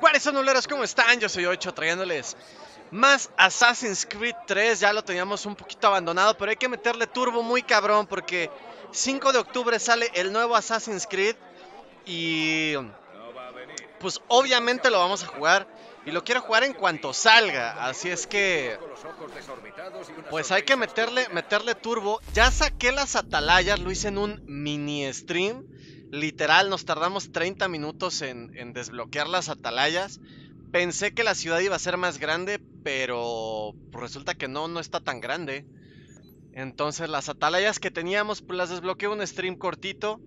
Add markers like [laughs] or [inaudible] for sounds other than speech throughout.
¿Cuáles son oleros? ¿Cómo están? Yo soy 8 trayéndoles más Assassin's Creed 3. Ya lo teníamos un poquito abandonado, pero hay que meterle turbo muy cabrón porque 5 de octubre sale el nuevo Assassin's Creed y pues obviamente lo vamos a jugar y lo quiero jugar en cuanto salga. Así es que pues hay que meterle meterle turbo. Ya saqué las atalayas, lo hice en un mini stream. Literal, nos tardamos 30 minutos en, desbloquear las atalayas. Pensé que la ciudad iba a ser más grande, pero resulta que no, no está tan grande. Entonces las atalayas que teníamos, pues las desbloqueé un stream cortito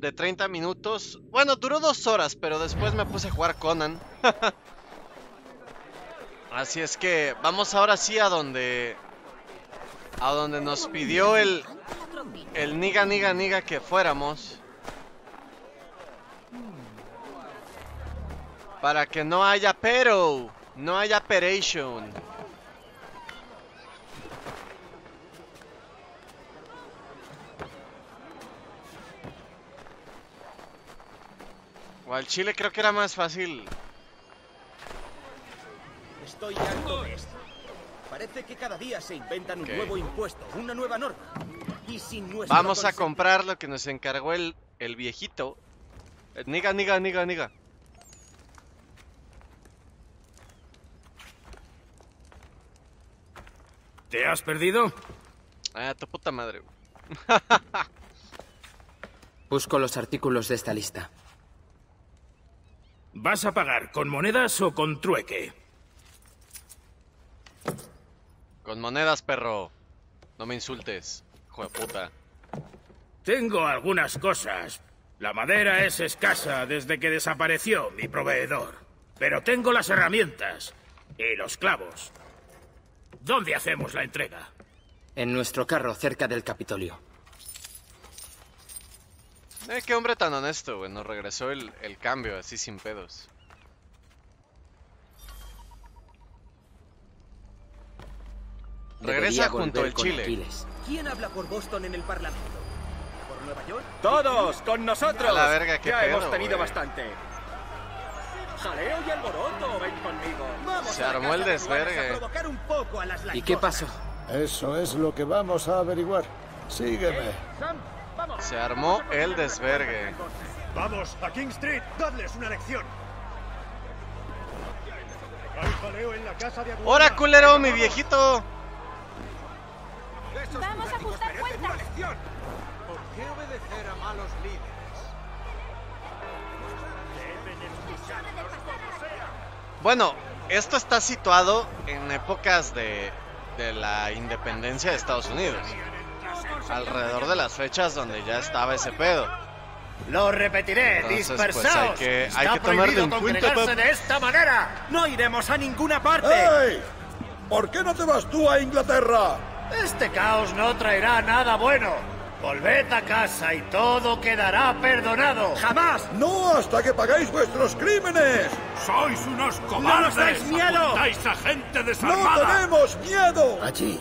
de 30 minutos. Bueno, duró dos horas, pero después me puse a jugar Conan. [laughs] Así es que vamos ahora sí a donde... A donde nos pidió el... El niga niga niga que fuéramos. Para que no haya pero. No haya peration. O al chile creo que era más fácil. Estoy harto de esto. Parece que cada día se inventan un nuevo impuesto, una nueva norma. Y sin Vamos a comprar lo que nos encargó el, el viejito. Niga, niga, niga, niga. ¿Te has perdido? Ah, tu puta madre. [laughs] Busco los artículos de esta lista. ¿Vas a pagar con monedas o con trueque? Con monedas, perro. No me insultes, hijo de puta. Tengo algunas cosas. La madera es escasa desde que desapareció mi proveedor. Pero tengo las herramientas y los clavos. ¿Dónde hacemos la entrega? En nuestro carro, cerca del Capitolio. Eh, qué hombre tan honesto, güey. Nos regresó el, cambio así sin pedos. Regresa junto al Chile. ¿Quién habla por Boston en el Parlamento? ¿Por Nueva York? ¡Todos! ¡Con nosotros! la verga, qué ya pedo, hemos tenido bastante. Jaleo y alboroto, ven conmigo. Vamos Se armó el desvergue. ¿Y qué pasó? Eso es lo que vamos a averiguar. Sígueme. Se armó el desvergue. Vamos a King Street, dadles una lección. Hay jaleo en la casa de ¡Hora, culero, mi viejito! Vamos a ajustar cuentas. Bueno, esto está situado en épocas de, la independencia de Estados Unidos. Alrededor de las fechas donde ya estaba ese pedo. Lo repetiré, Entonces, dispersaos. Pues hay que, hay que cuenta. de esta manera. No iremos a ninguna parte. ¿Por qué no te vas tú a Inglaterra? Este caos no traerá nada bueno. Volved a casa y todo quedará perdonado. ¡Jamás! ¡No hasta que pagáis vuestros crímenes! ¡Sois unos cobardes! ¡No nos miedo! ¡Apuntáis a gente desarmada! ¡No tenemos miedo! Allí.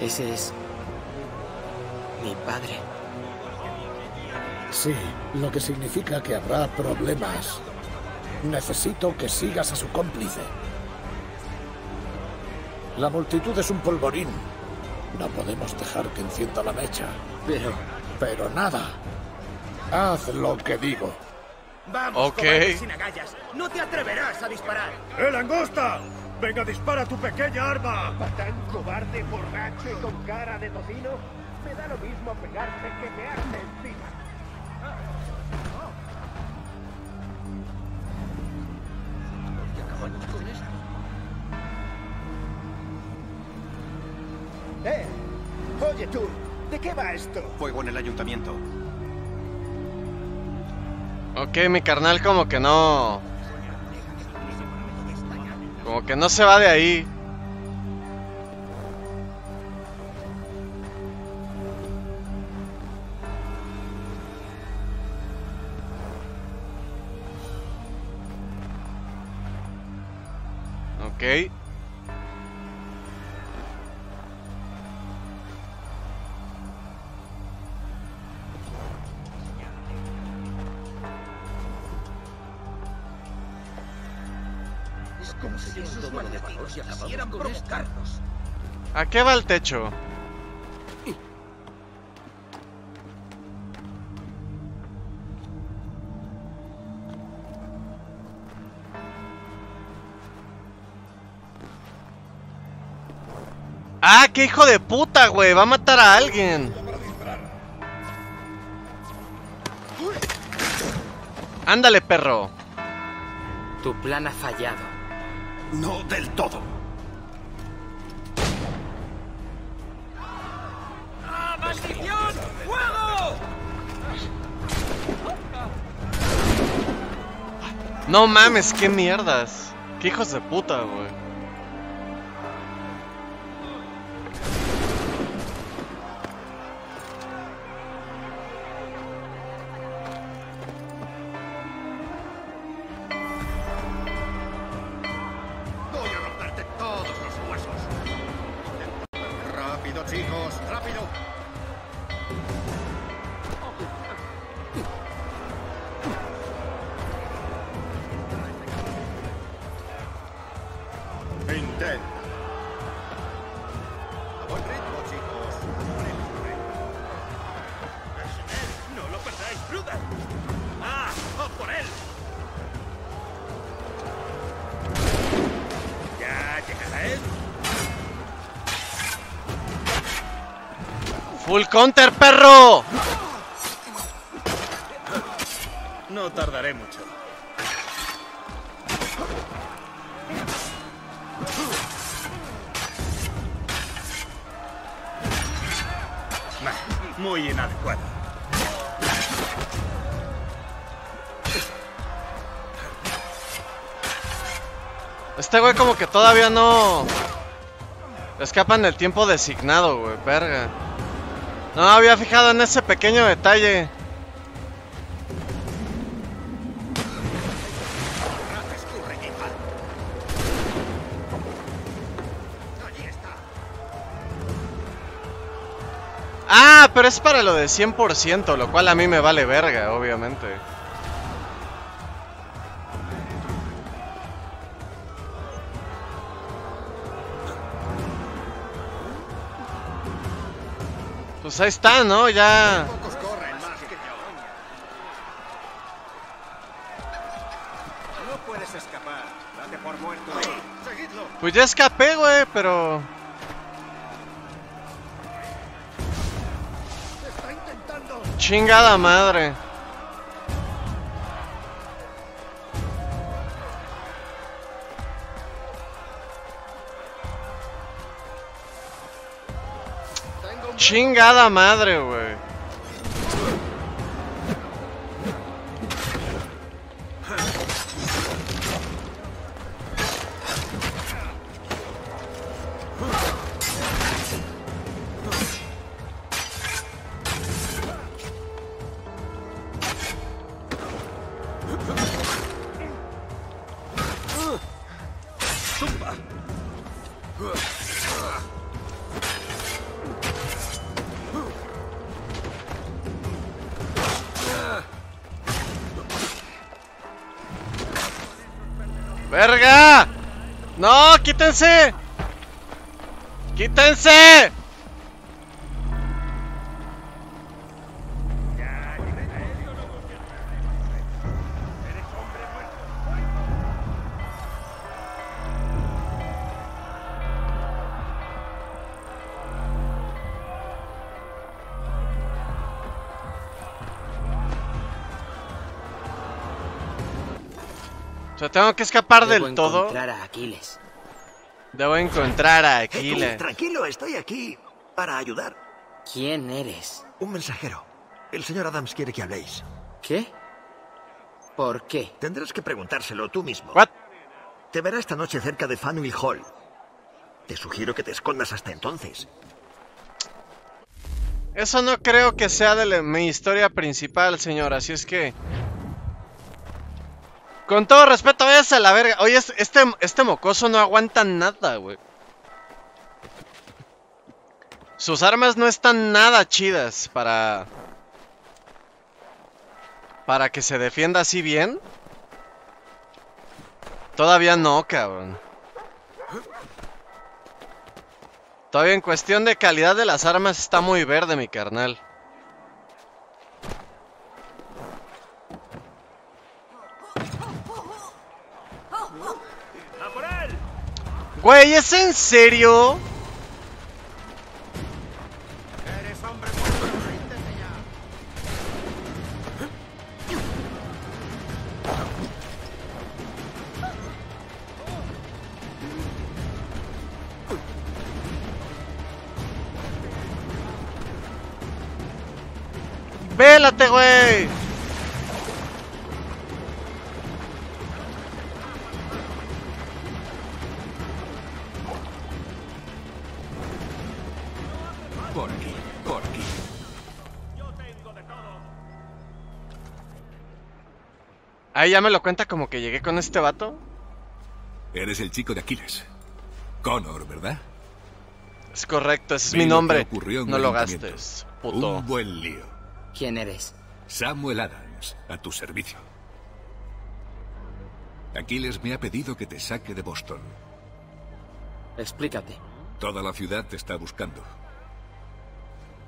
Ese es... mi padre. Sí, lo que significa que habrá problemas. Necesito que sigas a su cómplice. La multitud es un polvorín. No podemos dejar que encienda la mecha. Pero... Pero nada. Haz lo que digo. Vamos, ok. sin agallas. No te atreverás a disparar. ¡Eh, langosta! Venga, dispara tu pequeña arma. ¿Tan cobarde, borracho y con cara de tocino? Me da lo mismo pegarte que me hace encima. ¡Eh! Esto? Fuego en el ayuntamiento. Ok, mi carnal como que no... Como que no se va de ahí. Ok. ¿A qué va el techo? ¡Ah, qué hijo de puta, güey! Va a matar a alguien. Ándale, perro. Tu plan ha fallado. No del todo. No mames, qué mierdas. Qué hijos de puta, güey. ¡Full counter, perro! No tardaré mucho. Muy inadecuado. Este güey como que todavía no... Escapan del tiempo designado, güey, verga. No había fijado en ese pequeño detalle. Ah, pero es para lo de 100%, lo cual a mí me vale verga, obviamente. Pues ahí está, ¿no? Ya... Pues ya escapé, güey, pero... Chingada madre. Chingada madre, güey. ¡Verga! ¡No! ¡Quítense! ¡Quítense! O sea, tengo que escapar Debo del todo. encontrar a Aquiles. Debo encontrar a Eh, tú, Aquiles. tranquilo, estoy aquí para ayudar. ¿Quién eres? Un mensajero. El señor Adams quiere que habléis. ¿Qué? ¿Por qué? Tendrás que preguntárselo tú mismo. What? Te verá esta noche cerca de Faneuil Hall. Te sugiero que te escondas hasta entonces. Eso no creo que sea de la- mi historia principal, señor. Así es que. Con todo respeto, váyase a la verga. Oye, es- este, este mocoso no aguanta nada, güey. Sus armas no están nada chidas para. Para que se defienda así bien. Todavía no, cabrón. Todavía en cuestión de calidad de las armas está muy verde, mi carnal. ¡A por él! Güey, ¿es en serio? ¡Vélate, güey! Ahí ya me lo cuenta como que llegué con este vato. Eres el chico de Aquiles. Connor, ¿verdad? Es correcto, ese es Vi mi nombre. ocurrió en No lo gastes, puto. Un buen lío. ¿Quién eres? Samuel Adams, a tu servicio. Aquiles me ha pedido que te saque de Boston. Explícate. Toda la ciudad te está buscando.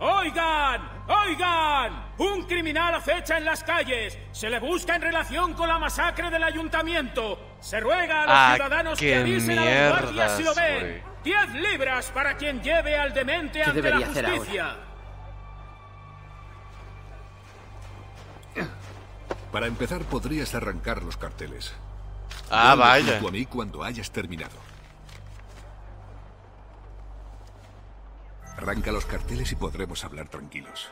¡Oigan! ¡Oigan! Un criminal acecha en las calles. Se le busca en relación con la masacre del ayuntamiento. Se ruega a los Ah, ciudadanos que avisen a los guardias si lo ven. Diez libras para quien lleve al demente ¿Qué ante la justicia. Para empezar, podrías arrancar los carteles. Ah, Vuelve vaya. junto a mí cuando hayas terminado. Arranca los carteles y podremos hablar tranquilos.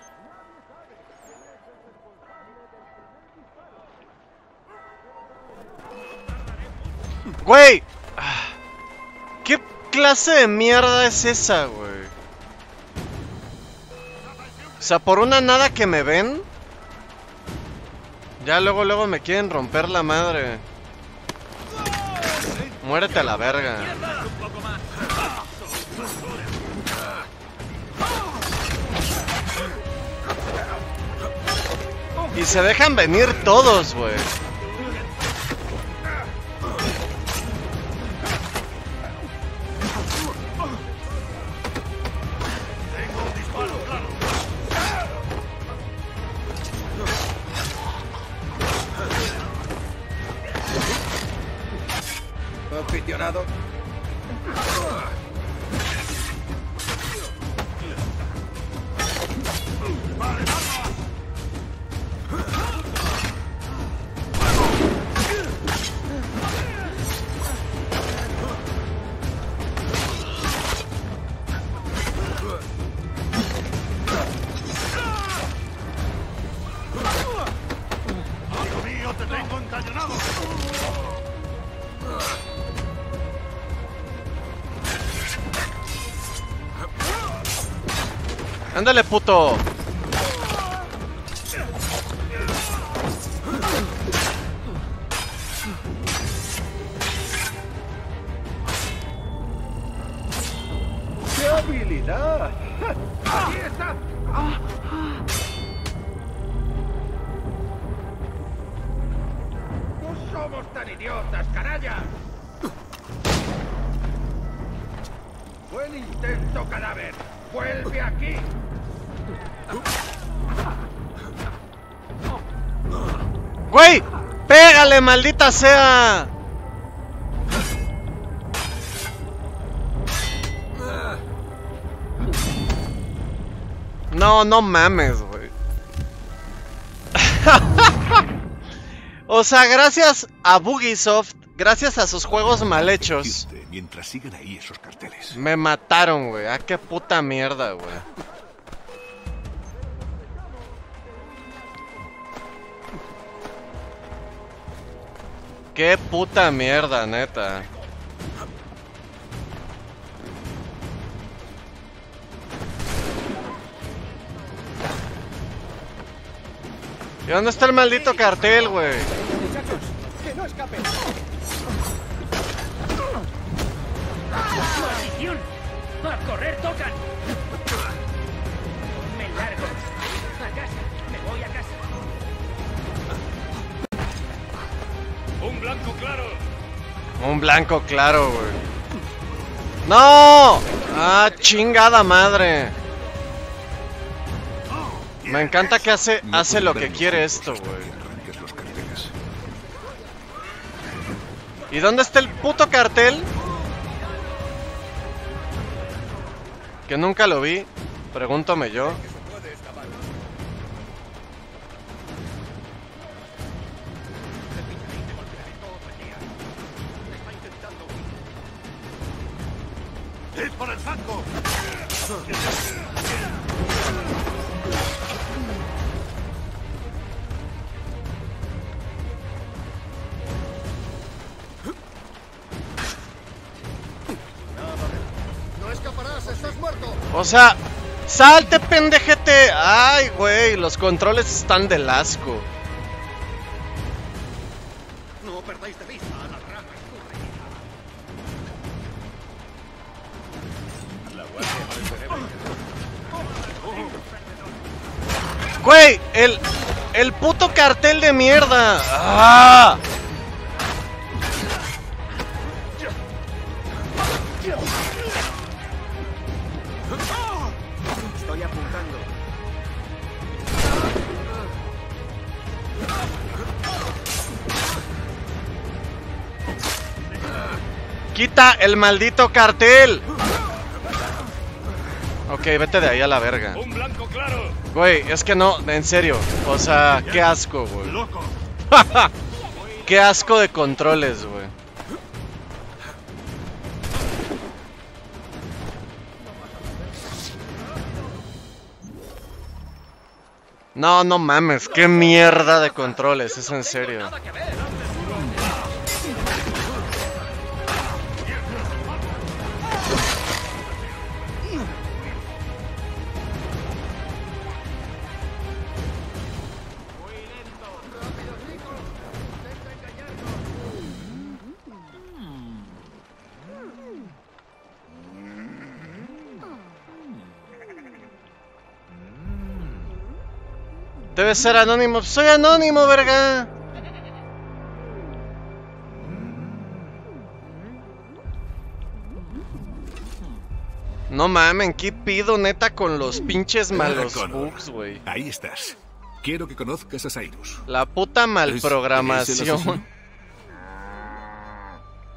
Güey. Ah, ¿Qué clase de mierda es esa, güey? O sea, por una nada que me ven. Ya luego, luego me quieren romper la madre. Muérete a la verga. Y se dejan venir todos, güey. Aficionado. Ándale, puto. ¡Qué habilidad! ¡Aquí está! ¡No somos tan idiotas, canalla! ¡Buen intento, cadáver! ¡Vuelve aquí! ¡Güey! ¡Pégale, maldita sea! No, no mames, güey. [laughs] o sea, gracias a Bugisoft, gracias a sus juegos mal hechos, Mientras sigan ahí esos carteles. me mataron, güey. Ah, qué puta mierda, güey. Qué puta mierda, neta. ¿Y dónde está el maldito cartel, güey? Muchachos, que no escapen. ¡Maldición! ¡A correr tocan! Me largo. Blanco claro! Un blanco claro, güey. ¡No! ¡Ah, chingada madre! Me encanta que hace, hace lo que quiere esto, güey. ¿Y dónde está el puto cartel? Que nunca lo vi. Pregúntame yo. O sea, salte, pendejete. Ay, güey, los controles están del asco. No perdáis de vista a la Güey, el, el puto cartel de mierda. ¡Ah! Quita el maldito cartel. Ok, vete de ahí a la verga. ¡Un blanco claro! Güey, es que no, en serio. O sea, qué asco, güey. ¡Loco! [laughs] Qué asco de controles, güey. No, no mames, qué mierda de controles, es en serio. Debe ser anónimo. Soy anónimo, verga. No mamen, ¿qué pido neta con los pinches malos bugs, güey? Ahí estás. Quiero que conozcas a Cyrus. La puta ¿Es- es el malprogramación.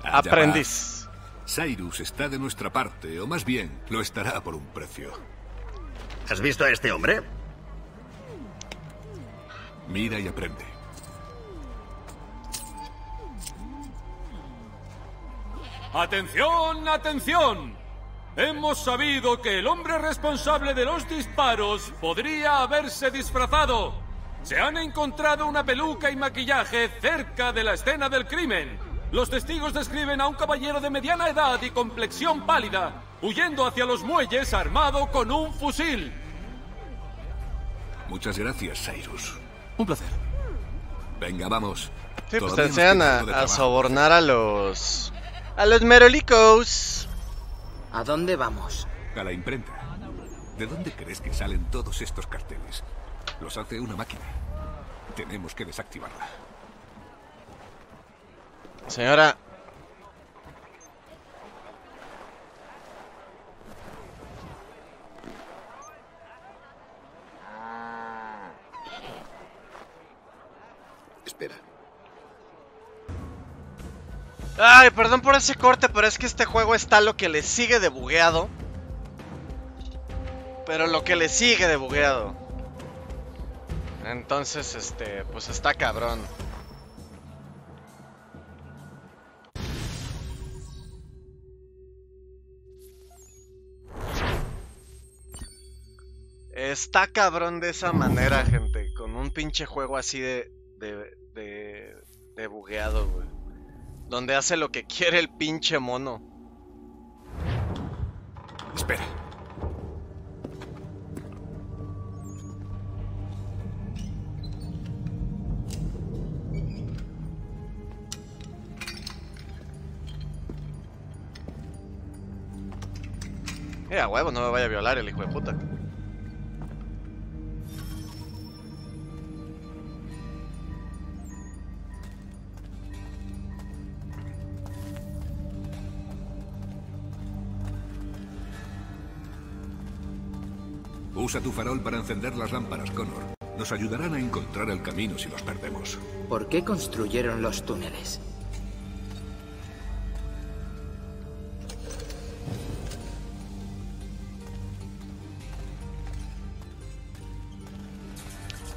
Allá Aprendiz. va. Cyrus está de nuestra parte, o más bien, lo estará por un precio. ¿Has visto a este hombre? Mira y aprende. ¡Atención, atención! Hemos sabido que el hombre responsable de los disparos podría haberse disfrazado. Se han encontrado una peluca y maquillaje cerca de la escena del crimen. Los testigos describen a un caballero de mediana edad y complexión pálida, huyendo hacia los muelles armado con un fusil. Muchas gracias, Cyrus. Un placer. Venga, vamos. Sí, pues te nos enseñan a, sobornar a los... A los merolicos. ¿A dónde vamos? A la imprenta. ¿De dónde crees que salen todos estos carteles? Los hace una máquina. Tenemos que desactivarla. Señora. Ay, perdón por ese corte, pero es que este juego está lo que le sigue de bugueado. Pero lo que le sigue de bugueado. Entonces, este, pues está cabrón. Está cabrón de esa manera, gente. Con un pinche juego así de. de. De. bugueado, güey. Donde hace lo que quiere el pinche mono. Espera. Eh, a huevo, no me vaya a violar el hijo de puta. Usa tu farol para encender las lámparas, Connor. Nos ayudarán a encontrar el camino si los perdemos. ¿Por qué construyeron los túneles?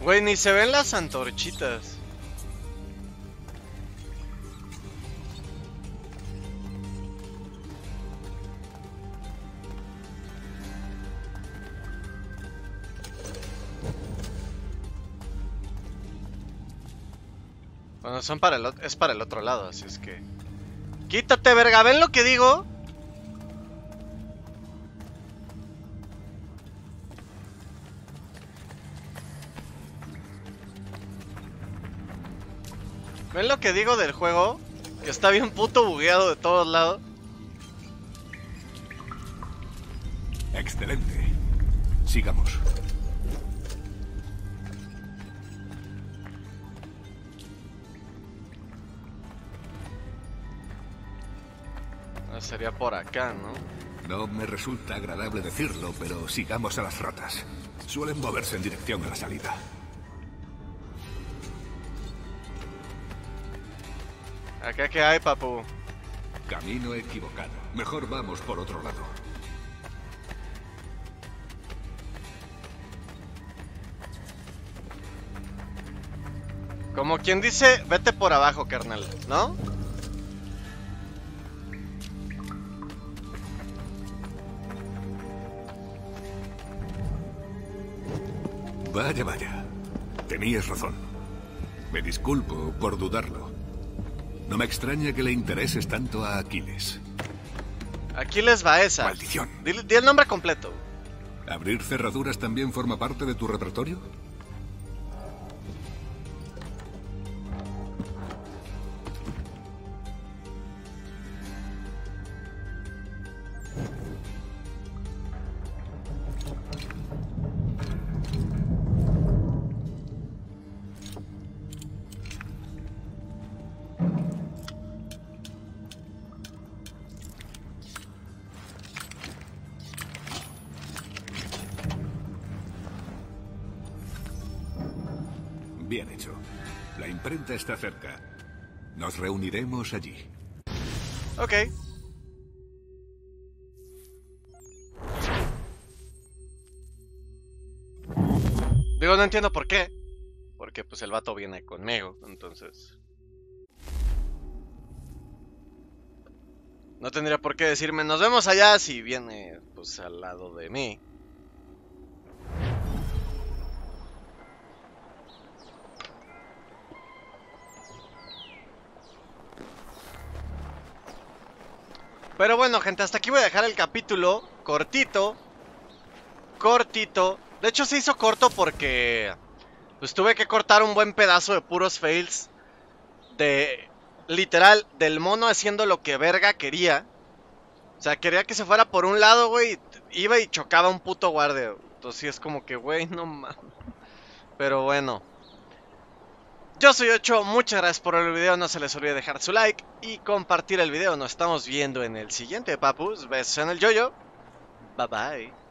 Güey, ni se ven las antorchitas. Son para el, es para el otro lado, así es que... Quítate, verga, ¿ven lo que digo? ¿Ven lo que digo del juego? Que está bien puto bugueado de todos lados. Excelente. Sigamos. Sería por acá, ¿no? No me resulta agradable decirlo, pero sigamos a las ratas. Suelen moverse en dirección a la salida. Acá que hay, papu. Camino equivocado. Mejor vamos por otro lado. Como quien dice, vete por abajo, carnal, ¿no? Vaya, vaya. Tenías razón. Me disculpo por dudarlo. No me extraña que le intereses tanto a Aquiles. Aquiles Baeza. Maldición. Di, di el nombre completo. ¿Abrir cerraduras también forma parte de tu repertorio? La imprenta está cerca. Nos reuniremos allí. Ok. Digo, no entiendo por qué. Porque pues el vato viene conmigo, entonces... No tendría por qué decirme, nos vemos allá si viene pues al lado de mí. Pero bueno, gente, hasta aquí voy a dejar el capítulo cortito. Cortito. De hecho, se hizo corto porque pues tuve que cortar un buen pedazo de puros fails. De literal, del mono haciendo lo que verga quería. O sea, quería que se fuera por un lado, güey. Iba y chocaba un puto guardia. Entonces sí es como que, güey, no mames. Pero bueno. Yo soy 8, muchas gracias por el video, no se les olvide dejar su like y compartir el video. Nos estamos viendo en el siguiente, papus. Besos en el yoyo. Bye bye.